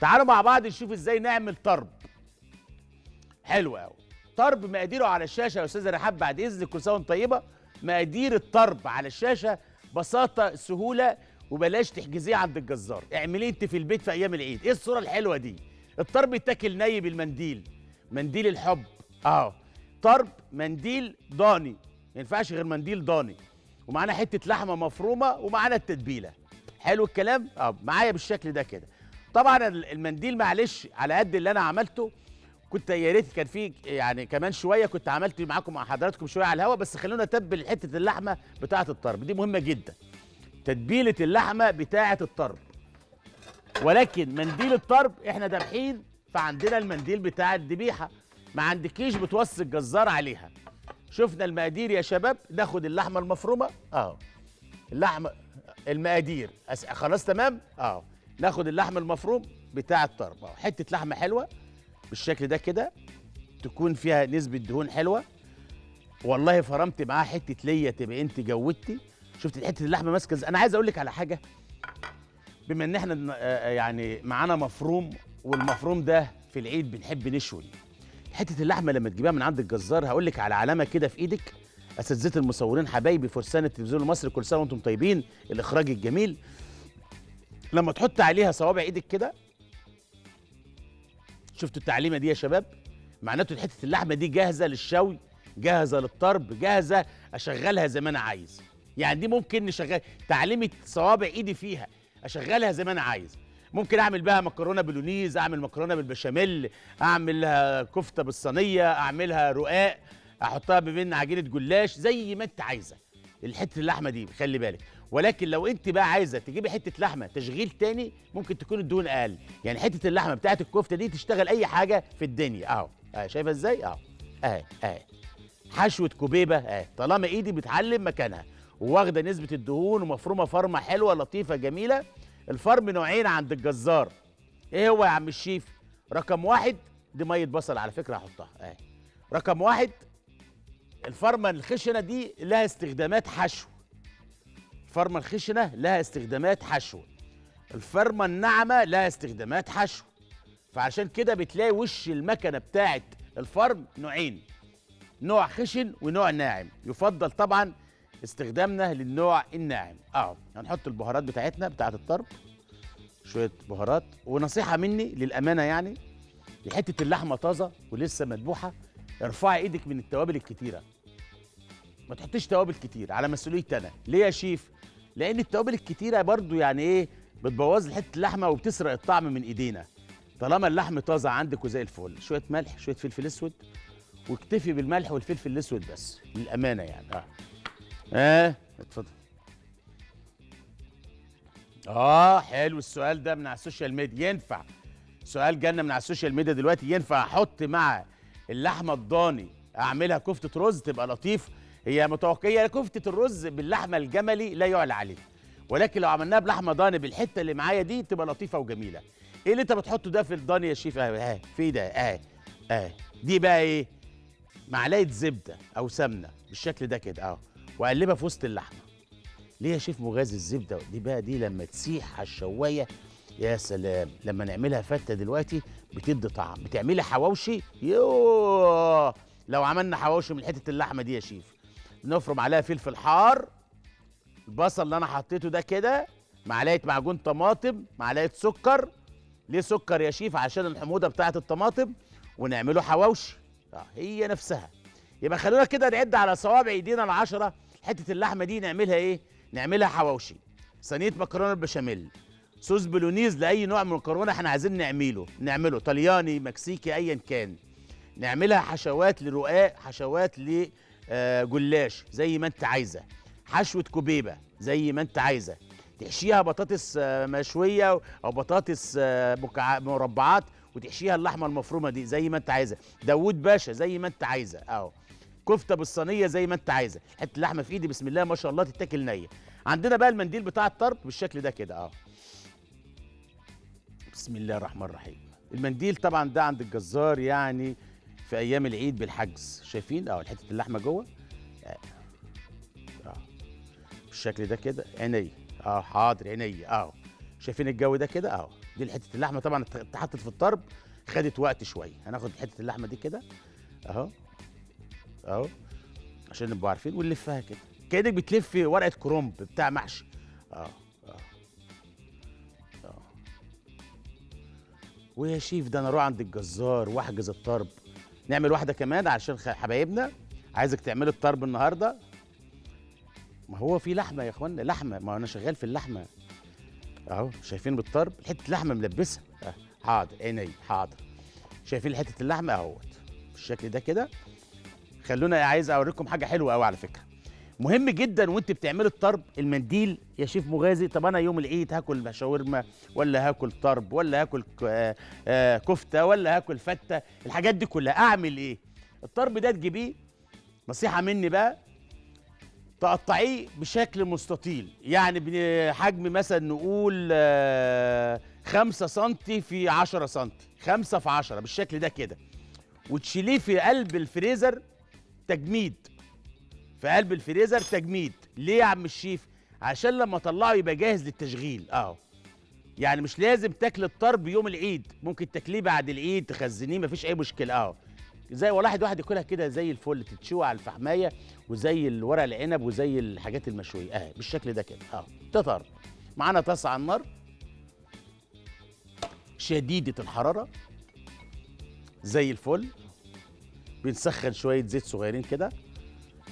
تعالوا مع بعض نشوف إزاي نعمل طرب. حلو قوي طرب مقاديره على الشاشة يا استاذه رحاب بعد إذنك كل سنه وانت طيبة. مقادير الطرب على الشاشة بساطة سهولة وبلاش تحجزيه عند الجزار. اعمليه انت في البيت في أيام العيد. إيه الصورة الحلوة دي؟ الطرب يتاكل ني بالمنديل منديل الحب. آه. طرب منديل ضاني. ما ينفعش غير منديل ضاني. ومعانا حتة لحمة مفرومة ومعانا التتبيلة. حلو الكلام؟ آه. معايا بالشكل ده كده. طبعا المنديل معلش على قد اللي أنا عملته كنت يا ريت كان في يعني كمان شوية كنت عملت معاكم مع حضراتكم شوية على الهواء بس خلونا نتبل حتة اللحمة بتاعة الطرب. دي مهمة جدا. تتبيلة اللحمة بتاعة الطرب. ولكن منديل الطرب إحنا دابحين فعندنا المنديل بتاع الذبيحه ما عندكيش بتوصي الجزار عليها. شفنا المقادير يا شباب؟ ناخد اللحمة المفرومة. آه. اللحمة المقادير. خلاص تمام؟ آه. ناخد اللحم المفروم بتاع الطرب. حتة لحمة حلوة بالشكل ده كده تكون فيها نسبة دهون حلوة. والله فرمت معاها حتة ليا تبقى انت جودتي. شفت حتة اللحمة ماسكة أنا عايز أقول لك على حاجة. بما إن إحنا آه، آه، يعني معانا مفروم والمفروم ده في العيد بنحب نشوي. حتة اللحمة لما تجيبها من عند الجزار هقول لك على علامة كده في إيدك. أساتذة المصورين حبايبي فرسان التلفزيون المصري كل سنة وأنتم طيبين. الإخراج الجميل. لما تحط عليها صوابع إيدك كده شفتوا التعليمة دي يا شباب؟ معناته حتة اللحمة دي جاهزة للشوي جاهزة للطرب جاهزة أشغلها زي ما أنا عايز. يعني دي ممكن نشغل تعليمة صوابع إيدي فيها أشغلها زي ما أنا عايز. ممكن أعمل بها مكرونة بلونيز أعمل مكرونة بالبشاميل اعملها كفتة بالصينية أعملها رقاق أحطها بين عجينة جلاش زي ما أنت عايزة. الحتة اللحمة دي خلي بالك. ولكن لو انت بقى عايزة تجيبي حتة لحمة تشغيل تاني ممكن تكون الدهون أقل. يعني حتة اللحمة بتاعت الكفتة دي تشتغل أي حاجة في الدنيا. أهو. أهي شايفة إزاي؟ أهو. أهي أهي. حشوة كوبيبة أهي. طالما إيدي بتعلم مكانها. وواخده نسبة الدهون ومفرومة فرمه حلوة لطيفة جميلة. الفرم نوعين عند الجزار. إيه هو يا عم الشيف؟ رقم واحد دي مية بصل على فكرة هحطها. أهي. رقم واحد الفرمة الخشنة دي لها استخدامات حشو. الفرمة الخشنة لها استخدامات حشو. الفرمة الناعمة لها استخدامات حشو. فعشان كده بتلاقي وش المكنة بتاعت الفرم نوعين. نوع خشن ونوع ناعم. يفضل طبعا استخدامنا للنوع الناعم. آه هنحط البهارات بتاعتنا بتاعت الطرب. شوية بهارات. ونصيحة مني للأمانة يعني لحتة اللحمة طازة ولسه مذبوحة ارفعي إيدك من التوابل الكتيرة. ما تحطيش توابل كتير على مسؤوليتي أنا. ليه يا شيف؟ لأن التوابل الكتيره برضو يعني إيه بتبوظ حتة اللحمه وبتسرق الطعم من ايدينا. طالما اللحم طازه عندك وزي الفل شوية ملح شوية فلفل اسود واكتفي بالملح والفلفل الاسود بس للامانه يعني. آه. آه اتفضل. آه حلو السؤال ده من على ال social media. ينفع. سؤال جالنا من على ال social media دلوقتي. ينفع أحط مع اللحمه الضاني اعملها كفته رز تبقى لطيف؟ هي متوقعه كفته الرز باللحمة الجملي لا يعلى عليه. ولكن لو عملناها بلحمة ضاني بالحتة اللي معايا دي تبقى لطيفة وجميلة. إيه اللي أنت بتحطه ده في الضاني يا شيف؟ آه آه في ده آه آه. دي بقى إيه؟ معلقة زبدة أو سمنة بالشكل ده كده آه. وأقلبها في وسط اللحمة. ليه يا شيف مغاز الزبدة؟ دي بقى دي لما تسيح على الشواية يا سلام. لما نعملها فتة دلوقتي بتدي طعم. بتعملي حواوشي؟ يوه! لو عملنا حواوشي من حتة اللحمة دي يا شيف. نفرم عليها فلفل حار. البصل اللي أنا حطيته ده كده معلقه معجون طماطم معلقه سكر. ليه سكر يا شيف؟ عشان الحموضة بتاعة الطماطم ونعمله حواوشي. آه هي نفسها. يبقى خلونا كده نعد على صوابع إيدينا العشرة. حتة اللحمة دي نعملها إيه؟ نعملها حواوشي. صينية مكرونة بالبشاميل صوص بولونيز لأي نوع من المكرونة إحنا عايزين نعمله. نعمله طلياني مكسيكي ايا كان. نعملها حشوات لرقاق حشوات لجلاش زي ما انت عايزة. حشوة كوبيبة زي ما انت عايزة. تحشيها بطاطس آه، مشوية أو بطاطس آه، مربعات وتحشيها اللحمة المفرومة دي زي ما انت عايزة. داوود باشا زي ما انت عايزة أهو. كفتة بالصينية زي ما انت عايزة. حتة اللحمه في ايدي بسم الله ما شاء الله تتاكل نية. عندنا بقى المنديل بتاع الطرب بالشكل ده كده أهو. بسم الله الرحمن الرحيم. المنديل طبعا ده عند الجزار يعني في أيام العيد بالحجز. شايفين؟ اهو حتة اللحمة جوه. آه. بالشكل ده كده. عيني. آه حاضر عيني. اهو شايفين الجو ده كده؟ اهو دي حتة اللحمة طبعا اتحطت في الطرب خدت وقت شوية. هناخد حتة اللحمة دي كده. أهو. أهو. عشان نبقوا عارفين ونلفها كده. كأنك بتلف ورقة كرنب بتاع محشي. آه. آه. آه. ويا شيف ده أنا أروح عند الجزار وأحجز الطرب. نعمل واحدة كمان عشان حبايبنا. عايزك تعملي الطرب النهارده. ما هو في لحمة يا اخوانا لحمة. ما أنا شغال في اللحمة. أهو شايفين بالطرب؟ حتة لحمة ملبسه آه. حاضر. عيني حاضر. شايفين حتة اللحمة أهوت. بالشكل ده كده. خلونا عايز أوريكم حاجة حلوة قوي على فكرة. مهم جدا وانت بتعملي الطرب. المنديل يا شيف مغازي طب أنا يوم العيد هاكل شاورما ولا هاكل طرب ولا هاكل آه، آه، كفتة ولا هاكل فتة؟ الحاجات دي كلها. أعمل إيه؟ الطرب ده تجيبيه. نصيحة مني بقى تقطعيه بشكل مستطيل. يعني بحجم مثلا نقول آه، خمسة سنتي في عشرة سنتي. خمسة في عشرة بالشكل ده كده. وتشيليه في قلب الفريزر تجميد. في قلب الفريزر تجميد. ليه يا عم الشيف؟ عشان لما اطلعه يبقى جاهز للتشغيل. أهو. يعني مش لازم تاكل الطرب يوم العيد. ممكن تاكليه بعد العيد تخزنيه مفيش أي مشكلة. أهو. زي واحد واحد ياكلها كده زي الفل. تتشوي على الفحماية وزي الورق العنب وزي الحاجات المشوية. أهي بالشكل ده كده. أهو. طرب معانا طاسة على النار. شديدة الحرارة. زي الفل. بنسخن شوية زيت صغيرين كده.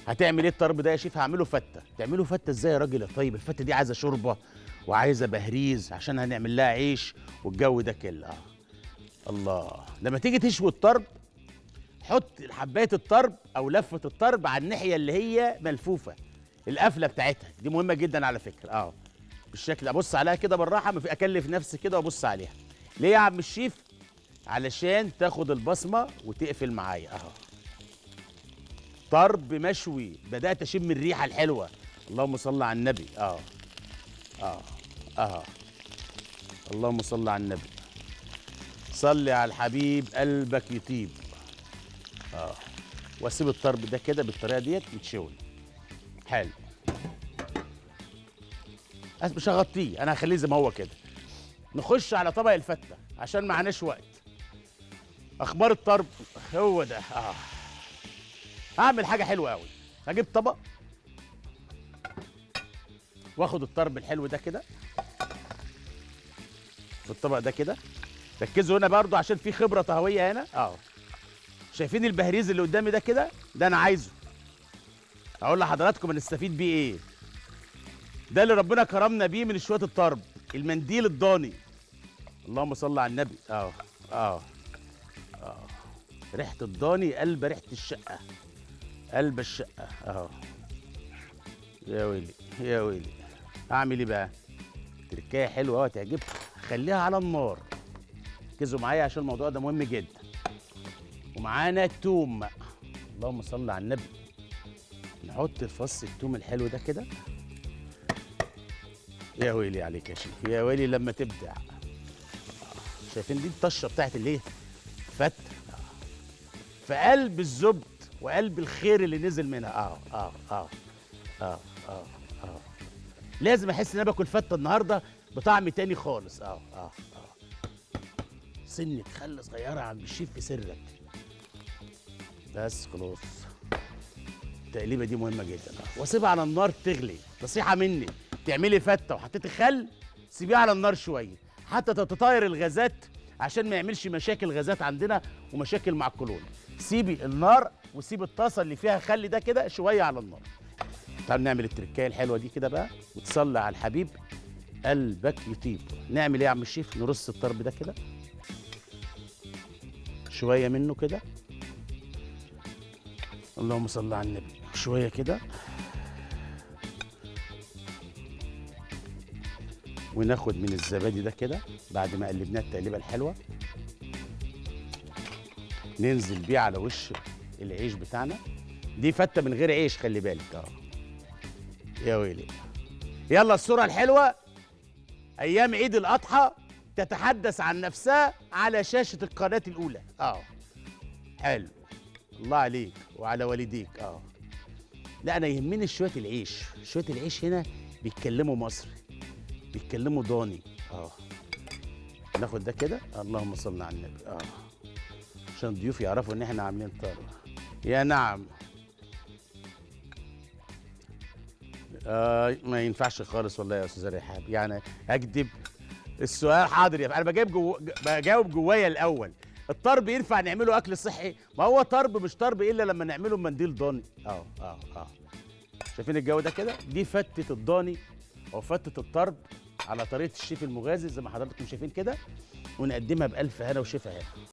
هتعمل إيه الطرب ده يا شيف؟ هعمله فتة. تعمله فتة إزاي يا راجل؟ يا طيب الفتة دي عايزة شوربة وعايزة بهريز عشان هنعمل لها عيش والجو ده كله. آه. الله. لما تيجي تشوي الطرب حط حباية الطرب أو لفة الطرب على الناحية اللي هي ملفوفة القفلة بتاعتها. دي مهمة جدا على فكرة. آه. بالشكل ده. أبص عليها كده بالراحة ما في أكلف نفسي كده وأبص عليها. ليه يا عم الشيف؟ علشان تاخد البصمة وتقفل معايا. اهو طرب مشوي. بدأت أشم الريحة الحلوة. اللهم صل على النبي. آه. آه. آه. اللهم صل على النبي. صلي على الحبيب قلبك يطيب. آه. واسيب الطرب ده كده بالطريقة ديت يتشوي حلو. مش هغطيه. أنا هخليه زي ما هو كده. نخش على طبق الفتة عشان معناش وقت. أخبار الطرب. هو ده. آه. هعمل حاجة حلوة قوي هجيب طبق. وآخد الطرب الحلو ده كده. في الطبق ده كده. ركزوا هنا برضو عشان في خبرة طهوية هنا. آه شايفين البهريز اللي قدامي ده كده؟ ده أنا عايزه. أقول لحضراتكم هنستفيد بيه إيه. ده اللي ربنا كرمنا بيه من شوية الطرب. المنديل الضاني. اللهم صل على النبي. آه آه آه ريحة الضاني قلب ريحة الشقة. قلب الشقة. آه يا ويلي يا ويلي. أعمل إيه بقى؟ تركايه حلوة أهو تعجبكم خليها على النار. ركزوا معايا عشان الموضوع ده مهم جدا. ومعانا التوم. اللهم صل على النبي. نحط فص التوم الحلو ده كده. يا ويلي عليك يا شيخ. يا ويلي لما تبدع شايفين دي الطشة بتاعت الإيه؟ فت. في قلب الزبد وقلب الخير اللي نزل منها. آه آه آه آه آه آه. لازم أحس إن أنا باكل فتة النهارده بطعم تاني خالص. آه آه آه. سنة خل صغيرة عم الشيف في سرك. بس خلاص. التقليبة دي مهمة جدا. واسيبها على النار تغلي. نصيحة مني تعملي فتة وحطيتي خل سيبيها على النار شوية. حتى تتطاير الغازات عشان ما يعملش مشاكل غازات عندنا ومشاكل مع الكولون. سيبي النار وسيبي الطاسة اللي فيها خل ده كده شوية على النار. تعالوا نعمل التركاية الحلوة دي كده بقى وتصلي على الحبيب قلبك يطيب. نعمل إيه يا عم الشيف؟ نرص الطرب ده كده. شوية منه كده. اللهم صل على النبي. شوية كده. وناخد من الزبادي ده كده بعد ما قلبناه التقليبة الحلوة ننزل بيه على وش العيش بتاعنا. دي فتة من غير عيش خلي بالك. آه. يا ويلي. يلا الصورة الحلوة. أيام عيد الأضحى تتحدث عن نفسها على شاشة القناة الأولى. آه. حلو. الله عليك وعلى والديك. آه. لا أنا يهمني شوية العيش. شوية العيش هنا بيتكلموا مصري. بيتكلموا ضاني. آه. ناخد ده كده. اللهم صل على النبي. آه. عشان الضيوف يعرفوا إن إحنا عاملين طرب يا نعم. آه ما ينفعش خالص والله يا أستاذ رحاب يعني اكذب السؤال حاضر يا أنا بجاوب جو... بجاوب جوايا الأول. الطرب ينفع نعمله أكل صحي؟ ما هو طرب مش طرب إلا لما نعمله بمنديل ضاني. آه آه آه. شايفين الجو ده كده؟ دي فتة الضاني أو فتة الطرب على طريقة الشيف المغازي زي ما حضراتكم شايفين كده ونقدمها بألف هنا وشفا هنا